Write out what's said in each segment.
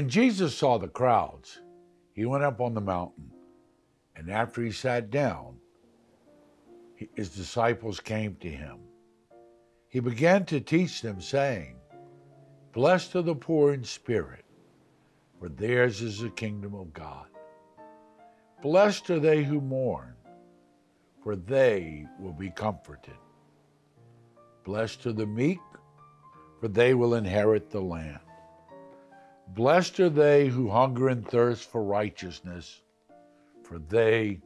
When Jesus saw the crowds, he went up on the mountain, and after he sat down, his disciples came to him. He began to teach them, saying, Blessed are the poor in spirit, for theirs is the kingdom of God. Blessed are they who mourn, for they will be comforted. Blessed are the meek, for they will inherit the land. Blessed are they who hunger and thirst for righteousness, for they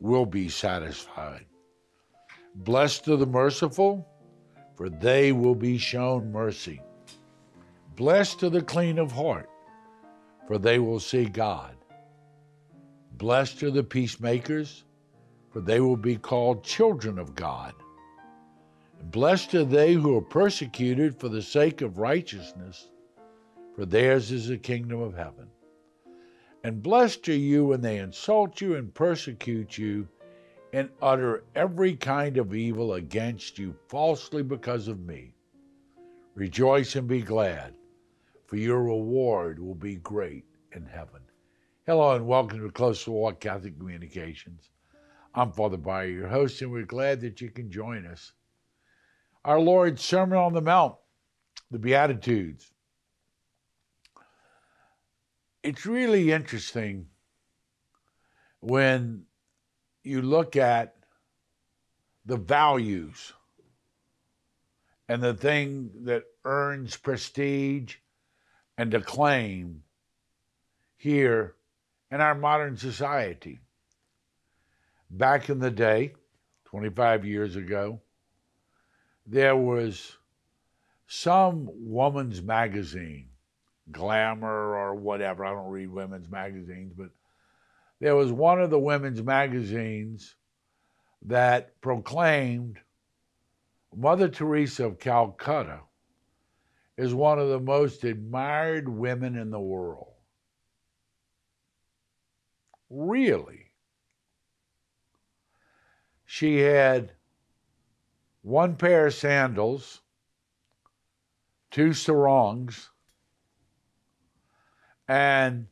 will be satisfied. Blessed are the merciful, for they will be shown mercy. Blessed are the clean of heart, for they will see God. Blessed are the peacemakers, for they will be called children of God. Blessed are they who are persecuted for the sake of righteousness for theirs is the kingdom of heaven. And blessed are you when they insult you and persecute you and utter every kind of evil against you falsely because of me. Rejoice and be glad, for your reward will be great in heaven. Hello and welcome to Closer Walk Catholic Communications. I'm Father Bayer, your host, and we're glad that you can join us. Our Lord's Sermon on the Mount, the Beatitudes, it's really interesting when you look at the values and the thing that earns prestige and acclaim here in our modern society. Back in the day, 25 years ago, there was some woman's magazine Glamour or whatever. I don't read women's magazines, but there was one of the women's magazines that proclaimed Mother Teresa of Calcutta is one of the most admired women in the world. Really? She had one pair of sandals, two sarongs, and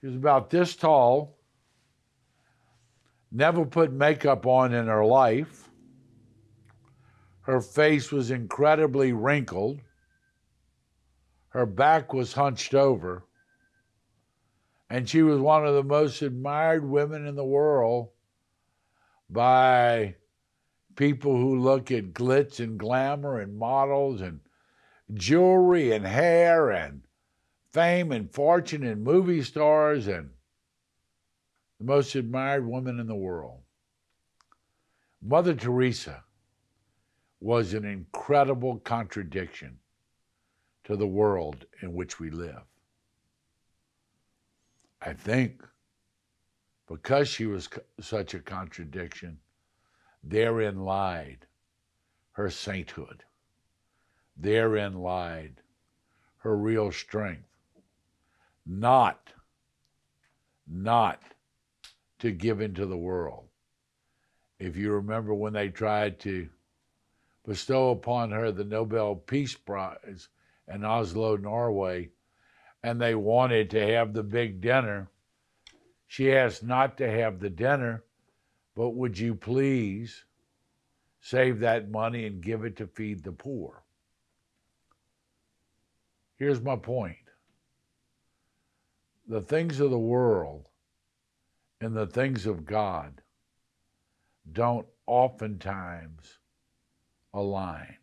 she was about this tall, never put makeup on in her life. Her face was incredibly wrinkled. Her back was hunched over. And she was one of the most admired women in the world by people who look at glitz and glamour and models and jewelry and hair and fame and fortune and movie stars and the most admired woman in the world. Mother Teresa was an incredible contradiction to the world in which we live. I think because she was such a contradiction, therein lied her sainthood. Therein lied her real strength not, not to give into the world. If you remember when they tried to bestow upon her the Nobel Peace Prize in Oslo, Norway, and they wanted to have the big dinner, she asked not to have the dinner, but would you please save that money and give it to feed the poor? Here's my point the things of the world and the things of God don't oftentimes align.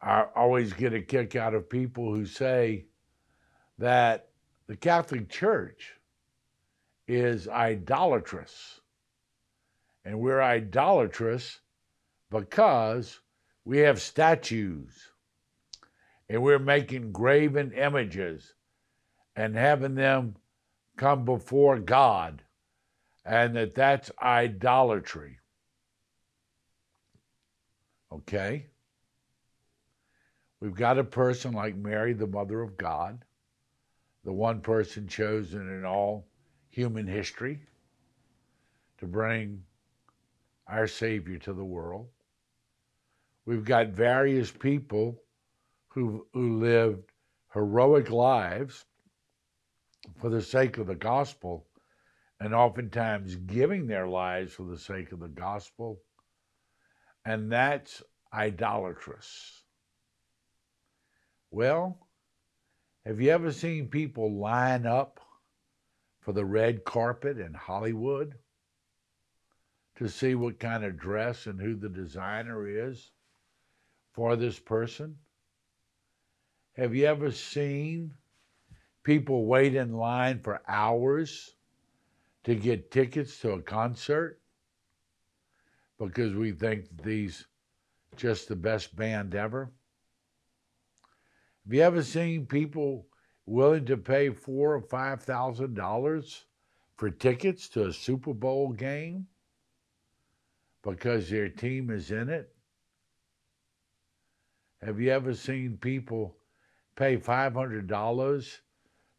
I always get a kick out of people who say that the Catholic Church is idolatrous. And we're idolatrous because we have statues and we're making graven images and having them come before God, and that that's idolatry. Okay? We've got a person like Mary, the Mother of God, the one person chosen in all human history to bring our Savior to the world. We've got various people who, who lived heroic lives for the sake of the gospel and oftentimes giving their lives for the sake of the gospel. And that's idolatrous. Well, have you ever seen people line up for the red carpet in Hollywood to see what kind of dress and who the designer is for this person? Have you ever seen people wait in line for hours to get tickets to a concert because we think these just the best band ever? Have you ever seen people willing to pay four or five thousand dollars for tickets to a Super Bowl game because their team is in it? Have you ever seen people pay five hundred dollars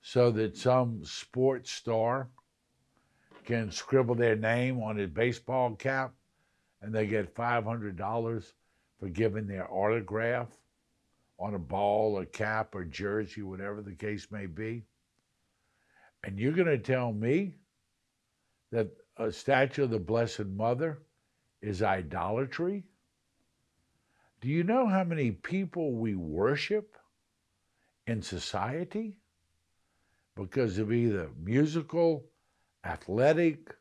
so that some sports star can scribble their name on his baseball cap and they get $500 for giving their autograph on a ball or cap or jersey, whatever the case may be. And you're going to tell me that a statue of the Blessed Mother is idolatry? Do you know how many people we worship in society? Because of either musical, athletic,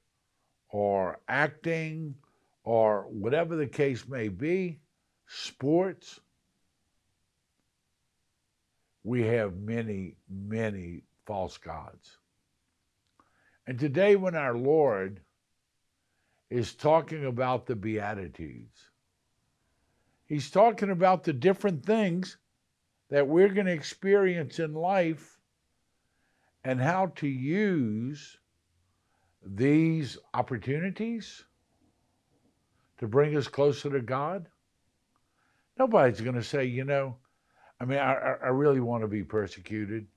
or acting, or whatever the case may be, sports. We have many, many false gods. And today, when our Lord is talking about the Beatitudes, he's talking about the different things that we're going to experience in life and how to use these opportunities to bring us closer to God. Nobody's going to say, you know, I mean, I, I really want to be persecuted.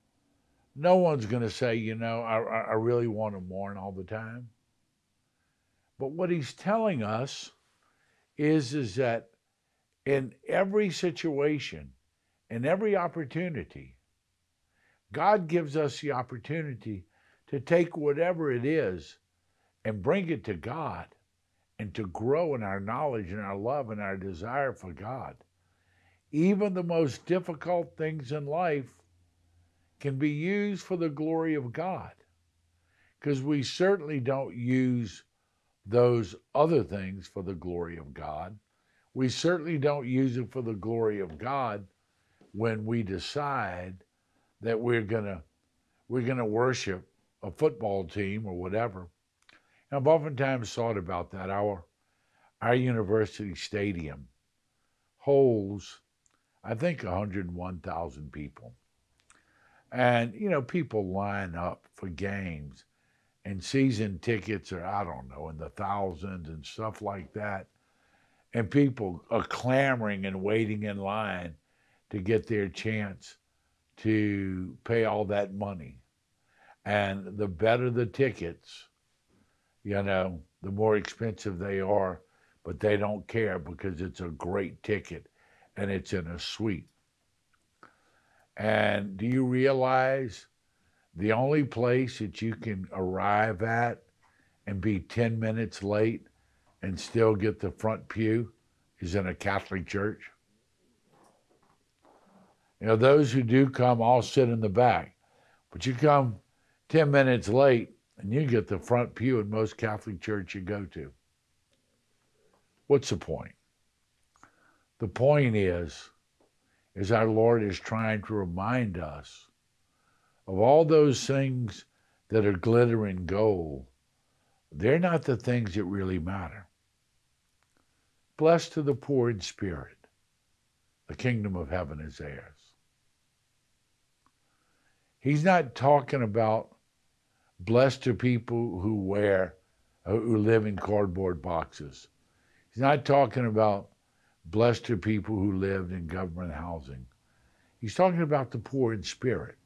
No one's going to say, you know, I, I really want to mourn all the time. But what he's telling us is, is that in every situation, in every opportunity, God gives us the opportunity to take whatever it is and bring it to God and to grow in our knowledge and our love and our desire for God. Even the most difficult things in life can be used for the glory of God because we certainly don't use those other things for the glory of God. We certainly don't use it for the glory of God when we decide that we're gonna we're gonna worship a football team or whatever. And I've oftentimes thought about that. Our our university stadium holds, I think, 101,000 people. And, you know, people line up for games and season tickets are, I don't know, in the thousands and stuff like that. And people are clamoring and waiting in line to get their chance to pay all that money. And the better the tickets, you know, the more expensive they are, but they don't care because it's a great ticket and it's in a suite. And do you realize the only place that you can arrive at and be 10 minutes late and still get the front pew is in a Catholic church? You know, those who do come all sit in the back, but you come 10 minutes late and you get the front pew in most Catholic church you go to. What's the point? The point is, is our Lord is trying to remind us of all those things that are glittering gold. They're not the things that really matter. Blessed to the poor in spirit, the kingdom of heaven is theirs. He's not talking about blessed are people who wear, who live in cardboard boxes. He's not talking about blessed are people who lived in government housing. He's talking about the poor in spirit.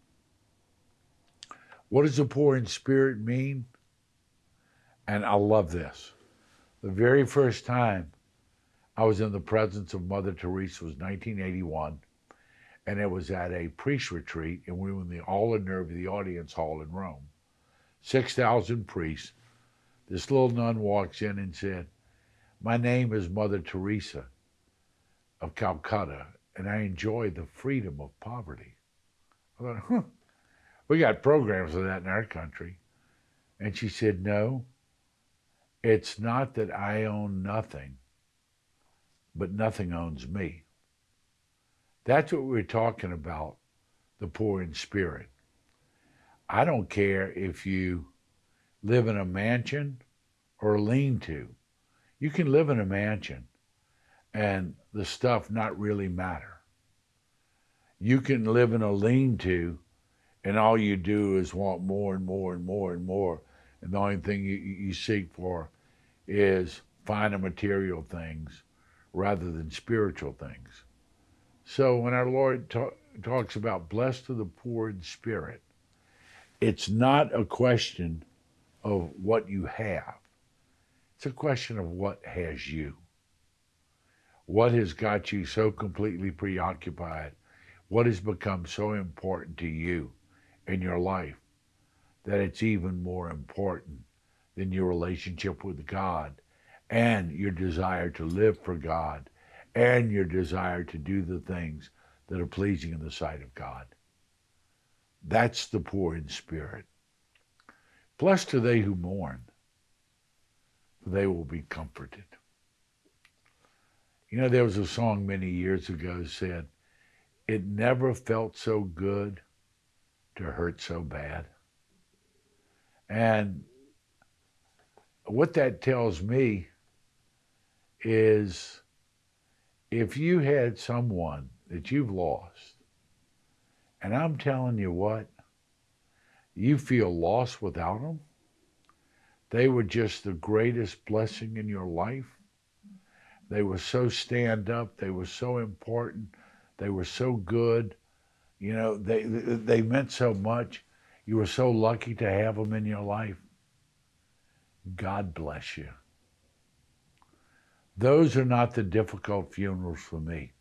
What does the poor in spirit mean? And I love this. The very first time I was in the presence of Mother Teresa was 1981, and it was at a priest retreat, and we were in the Aula Nervi, the audience hall in Rome. 6,000 priests. This little nun walks in and said, My name is Mother Teresa of Calcutta, and I enjoy the freedom of poverty. I thought, huh, we got programs of that in our country. And she said, No, it's not that I own nothing, but nothing owns me. That's what we're talking about, the poor in spirit. I don't care if you live in a mansion or a lean to. You can live in a mansion and the stuff not really matter. You can live in a lean to and all you do is want more and more and more and more. And the only thing you, you seek for is finer material things rather than spiritual things. So when our Lord ta- talks about blessed are the poor in spirit, it's not a question of what you have. It's a question of what has you. What has got you so completely preoccupied? What has become so important to you in your life that it's even more important than your relationship with God and your desire to live for God and your desire to do the things that are pleasing in the sight of God. That's the poor in spirit. Blessed are they who mourn, for they will be comforted. You know, there was a song many years ago said, It never felt so good to hurt so bad. And what that tells me is if you had someone that you've lost, and I'm telling you what, you feel lost without them, they were just the greatest blessing in your life. They were so stand up, they were so important, they were so good. You know, they they meant so much. You were so lucky to have them in your life. God bless you. Those are not the difficult funerals for me.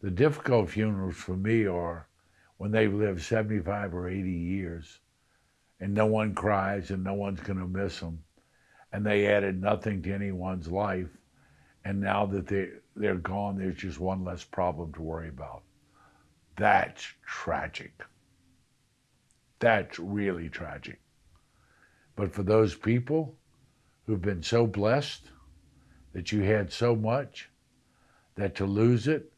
The difficult funerals for me are when they've lived 75 or 80 years and no one cries and no one's going to miss them and they added nothing to anyone's life and now that they, they're gone, there's just one less problem to worry about. That's tragic. That's really tragic. But for those people who've been so blessed that you had so much that to lose it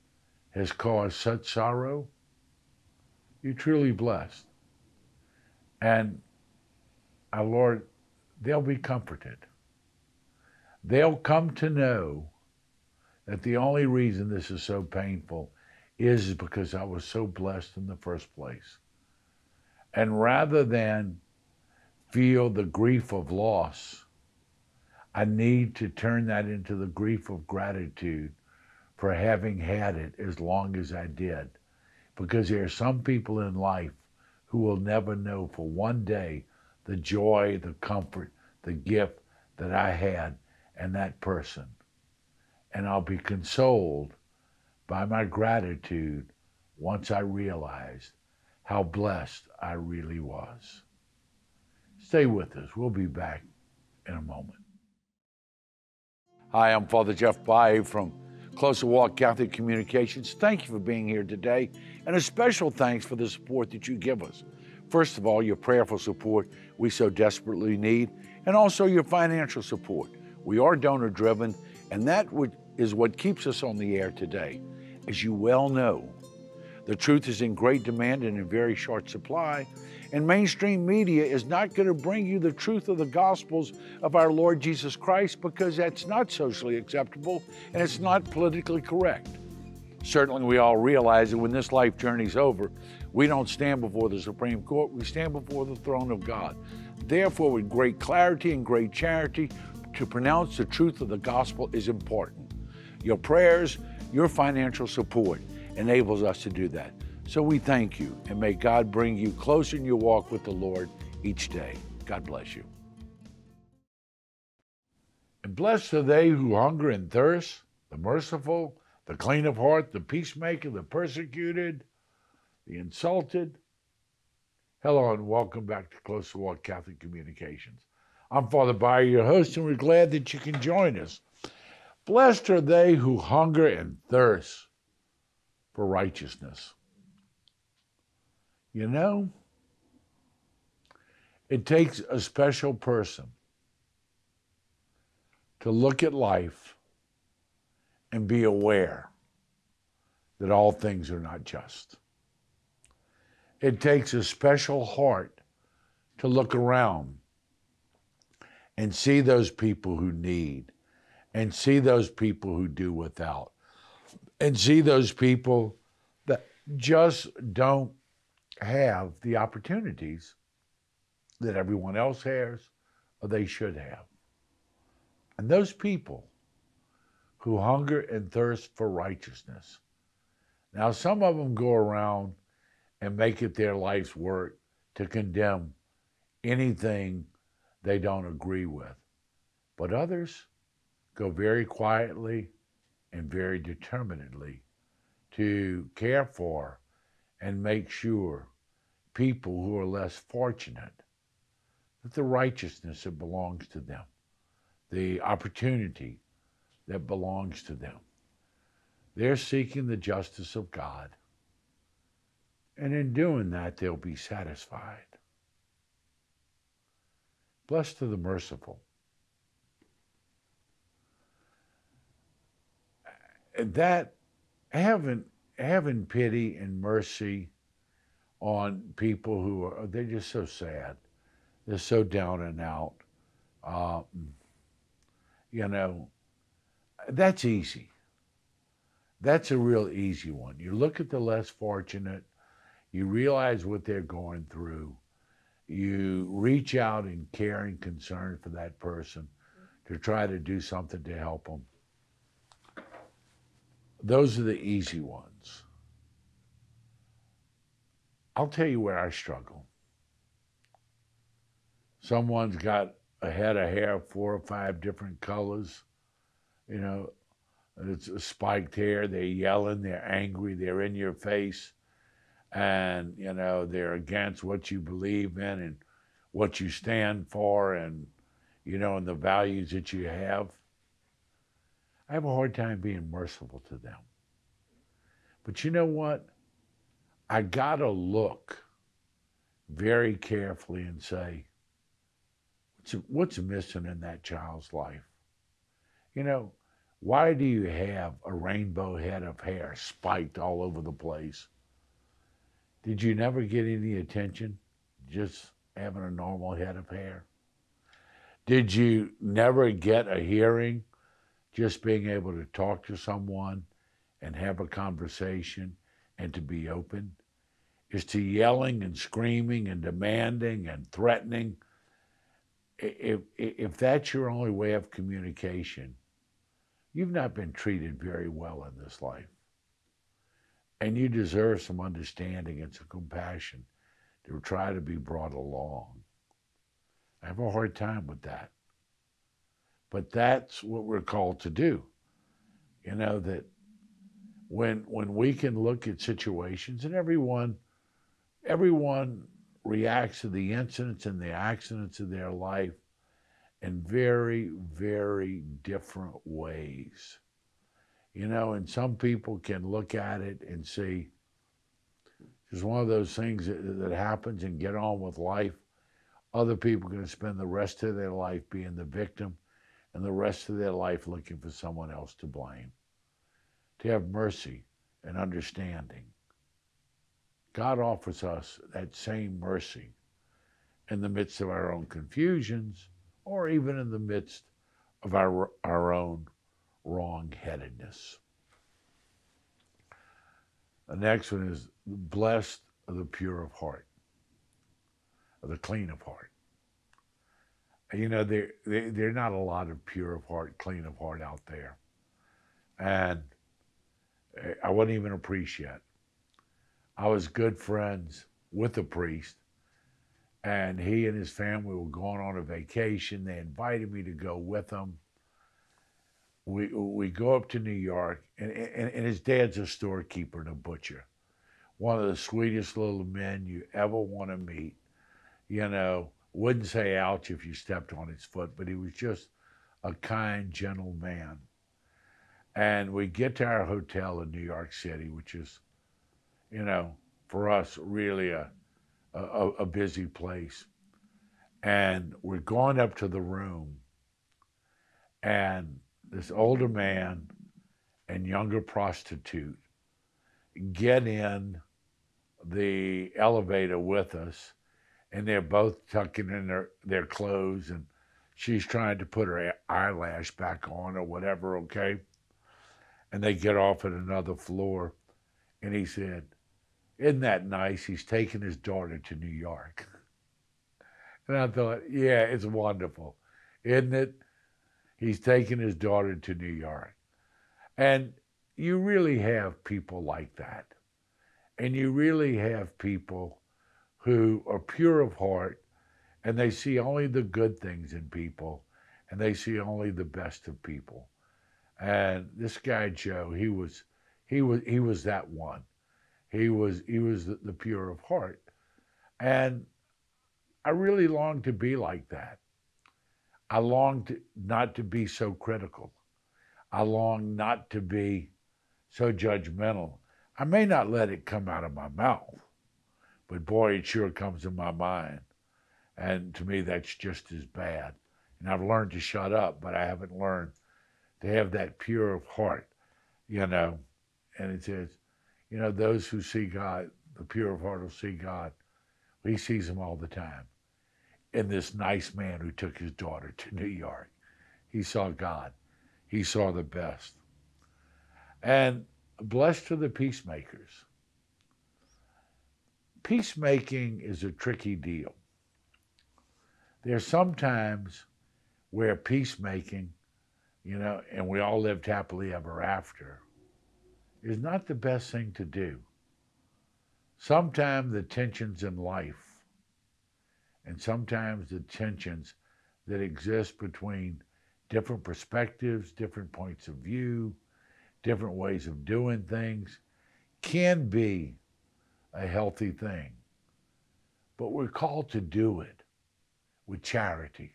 has caused such sorrow, you're truly blessed. And our Lord, they'll be comforted. They'll come to know that the only reason this is so painful is because I was so blessed in the first place. And rather than feel the grief of loss, I need to turn that into the grief of gratitude for having had it as long as I did. Because there are some people in life who will never know for one day the joy, the comfort, the gift that I had and that person. And I'll be consoled by my gratitude once I realized how blessed I really was. Stay with us. We'll be back in a moment. Hi, I'm Father Jeff Bay from Closer Walk Catholic Communications. Thank you for being here today, and a special thanks for the support that you give us. First of all, your prayerful support we so desperately need, and also your financial support. We are donor driven, and that is what keeps us on the air today. As you well know, the truth is in great demand and in very short supply, and mainstream media is not going to bring you the truth of the Gospels of our Lord Jesus Christ because that's not socially acceptable and it's not politically correct. Certainly, we all realize that when this life journey's over, we don't stand before the Supreme Court, we stand before the throne of God. Therefore, with great clarity and great charity, to pronounce the truth of the gospel is important. Your prayers, your financial support enables us to do that. So we thank you and may God bring you closer in your walk with the Lord each day. God bless you. And blessed are they who hunger and thirst, the merciful, the clean of heart, the peacemaker, the persecuted, the insulted. Hello and welcome back to Closer Walk Catholic Communications. I'm Father Bayer, your host, and we're glad that you can join us. Blessed are they who hunger and thirst for righteousness. You know, it takes a special person to look at life and be aware that all things are not just. It takes a special heart to look around and see those people who need, and see those people who do without, and see those people that just don't have the opportunities that everyone else has or they should have. And those people who hunger and thirst for righteousness. Now, some of them go around and make it their life's work to condemn anything they don't agree with. But others go very quietly and very determinedly to care for and make sure people who are less fortunate that the righteousness that belongs to them, the opportunity that belongs to them. They're seeking the justice of God. And in doing that, they'll be satisfied. Blessed are the merciful. That having, having pity and mercy on people who are, they're just so sad. They're so down and out. Uh, you know, that's easy. That's a real easy one. You look at the less fortunate, you realize what they're going through, you reach out in care and concern for that person to try to do something to help them. Those are the easy ones. I'll tell you where I struggle. Someone's got a head of hair, four or five different colors you know, it's spiked hair. They're yelling. They're angry. They're in your face, and you know they're against what you believe in and what you stand for, and you know, and the values that you have. I have a hard time being merciful to them. But you know what? I gotta look very carefully and say, what's, what's missing in that child's life? You know, why do you have a rainbow head of hair spiked all over the place? Did you never get any attention just having a normal head of hair? Did you never get a hearing just being able to talk to someone and have a conversation and to be open? Is to yelling and screaming and demanding and threatening. If, if that's your only way of communication, You've not been treated very well in this life. And you deserve some understanding and some compassion to try to be brought along. I have a hard time with that. But that's what we're called to do. You know, that when when we can look at situations and everyone everyone reacts to the incidents and the accidents of their life in very, very different ways. You know, and some people can look at it and see it's one of those things that, that happens and get on with life. Other people are going to spend the rest of their life being the victim and the rest of their life looking for someone else to blame. To have mercy and understanding. God offers us that same mercy in the midst of our own confusions or even in the midst of our, our own wrong-headedness. The next one is blessed are the pure of heart, or the clean of heart. You know, there there are not a lot of pure of heart, clean of heart out there, and eh, I wasn't even a priest yet. I was good friends with a priest and he and his family were going on a vacation. They invited me to go with them. we we go up to New York, and, and, and his dad's a storekeeper and a butcher. One of the sweetest little men you ever want to meet. You know, wouldn't say ouch if you stepped on his foot, but he was just a kind, gentle man. And we get to our hotel in New York City, which is, you know, for us really a, a, a busy place. And we're going up to the room, and this older man and younger prostitute get in the elevator with us, and they're both tucking in their, their clothes, and she's trying to put her eyelash back on or whatever, okay? And they get off at another floor, and he said, Isn't that nice? He's taking his daughter to New York. And I thought, Yeah, it's wonderful, isn't it? He's taking his daughter to New York. And you really have people like that. And you really have people who are pure of heart and they see only the good things in people and they see only the best of people. And this guy Joe, he was he was he was that one. He was he was the, the pure of heart. And I really long to be like that. I long to, not to be so critical. I long not to be so judgmental. I may not let it come out of my mouth, but boy, it sure comes in my mind. And to me, that's just as bad. And I've learned to shut up, but I haven't learned to have that pure of heart, you know. And it says, you know, those who see God, the pure of heart will see God. He sees him all the time And this nice man who took his daughter to New York. He saw God, he saw the best. And blessed are the peacemakers. Peacemaking is a tricky deal. There There's sometimes where peacemaking, you know, and we all lived happily ever after, is not the best thing to do. Sometimes the tensions in life and sometimes the tensions that exist between different perspectives, different points of view, different ways of doing things can be a healthy thing. But we're called to do it with charity.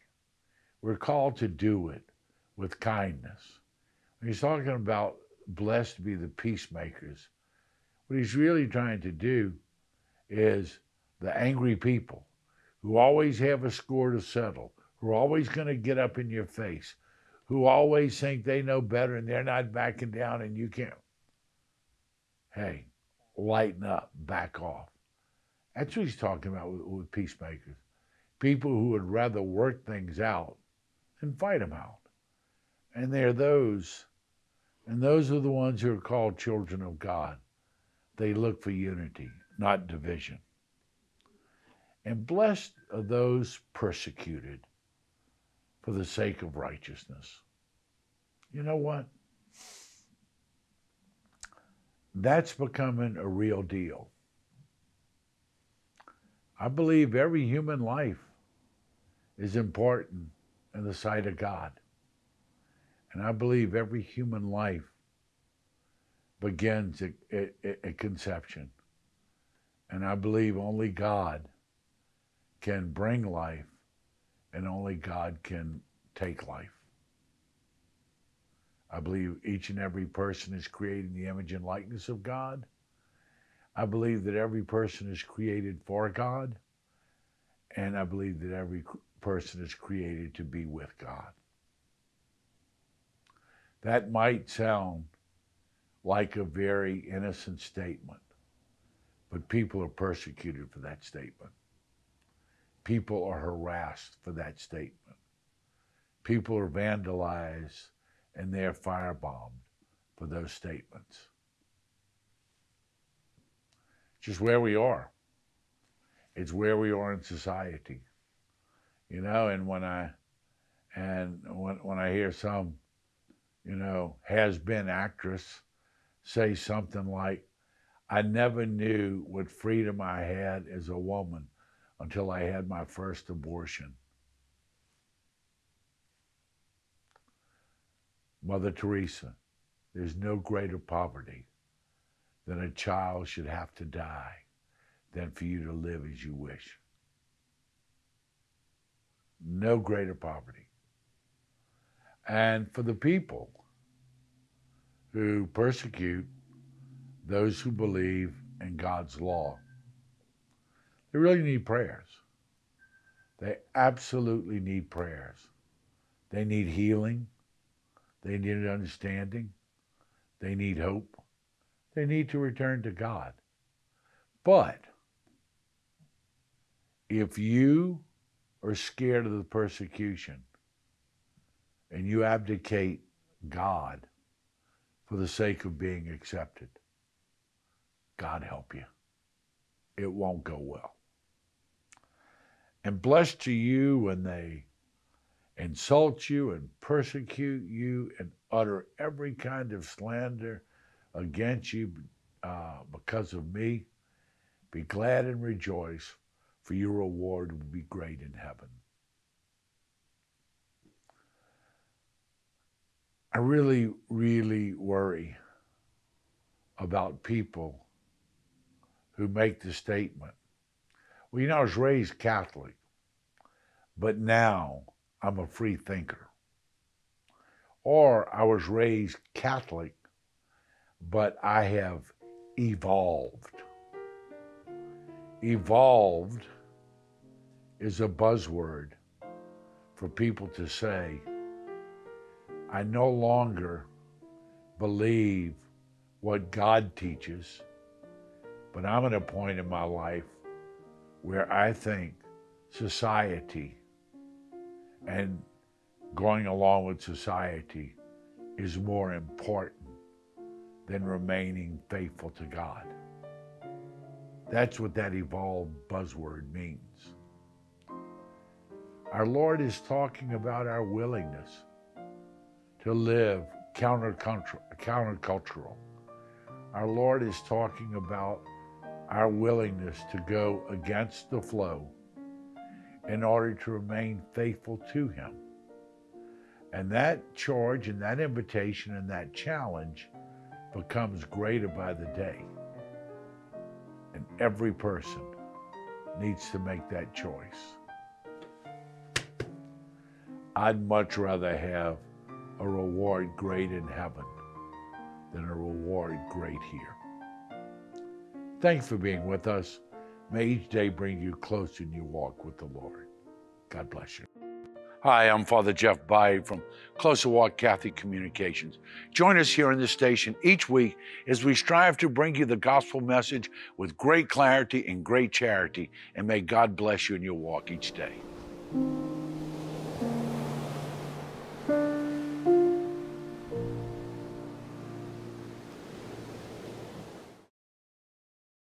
We're called to do it with kindness. When he's talking about blessed be the peacemakers, what he's really trying to do is the angry people who always have a score to settle, who are always going to get up in your face, who always think they know better and they're not backing down and you can't. Hey, lighten up, back off. That's what he's talking about with, with peacemakers. People who would rather work things out than fight them out. And they're those, and those are the ones who are called children of God. They look for unity, not division. And blessed are those persecuted for the sake of righteousness. You know what? That's becoming a real deal. I believe every human life is important in the sight of God. And I believe every human life begins at, at, at conception. And I believe only God can bring life, and only God can take life. I believe each and every person is created in the image and likeness of God. I believe that every person is created for God. And I believe that every person is created to be with God. That might sound like a very innocent statement, but people are persecuted for that statement. People are harassed for that statement. People are vandalized and they're firebombed for those statements. Just where we are. It's where we are in society. You know, and when I and when when I hear some, you know, has been actress say something like, I never knew what freedom I had as a woman until I had my first abortion. Mother Teresa, there's no greater poverty than a child should have to die than for you to live as you wish. No greater poverty. And for the people who persecute those who believe in God's law, they really need prayers. They absolutely need prayers. They need healing. They need understanding. They need hope. They need to return to God. But if you are scared of the persecution and you abdicate God for the sake of being accepted, God help you. It won't go well. And blessed to you when they insult you and persecute you and utter every kind of slander against you uh, because of me. Be glad and rejoice, for your reward will be great in heaven. I really, really worry about people who make the statement, well, you know, I was raised Catholic, but now I'm a free thinker. Or I was raised Catholic, but I have evolved. Evolved is a buzzword for people to say, I no longer believe what God teaches, but I'm at a point in my life where I think society and going along with society is more important than remaining faithful to God. That's what that evolved buzzword means. Our Lord is talking about our willingness to live countercultural. Our Lord is talking about our willingness to go against the flow in order to remain faithful to Him. And that charge and that invitation and that challenge becomes greater by the day. And every person needs to make that choice. I'd much rather have a reward great in heaven than a reward great here. Thanks for being with us. May each day bring you closer in your walk with the Lord. God bless you. Hi, I'm Father Jeff Bay from Closer Walk Catholic Communications. Join us here in this station each week as we strive to bring you the gospel message with great clarity and great charity. And may God bless you in your walk each day.